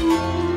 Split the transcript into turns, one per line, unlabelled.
Música